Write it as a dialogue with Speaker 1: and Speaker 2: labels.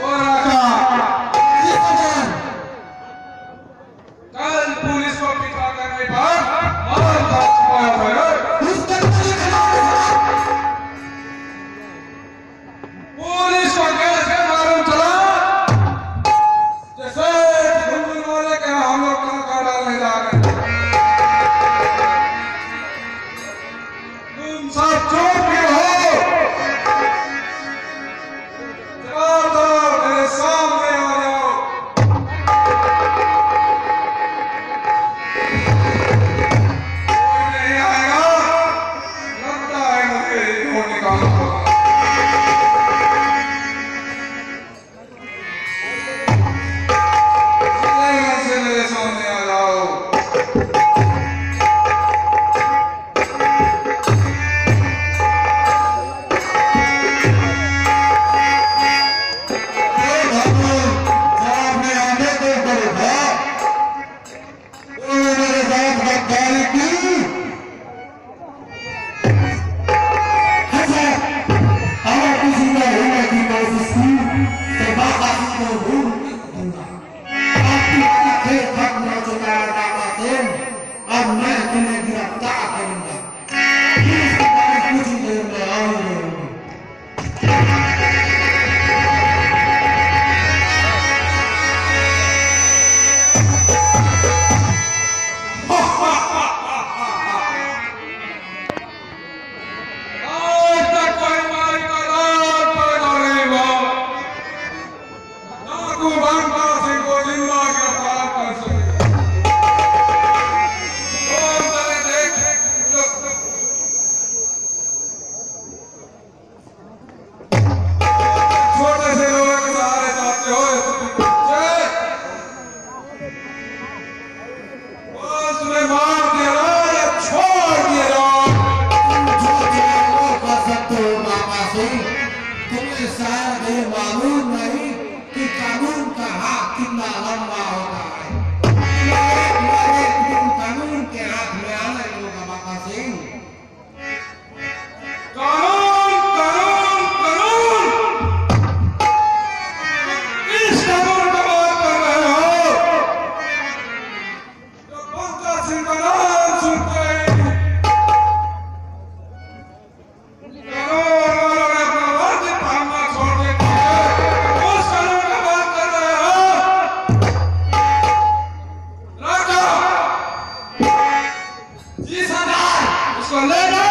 Speaker 1: Bora, 제가
Speaker 2: king.
Speaker 1: Colorado.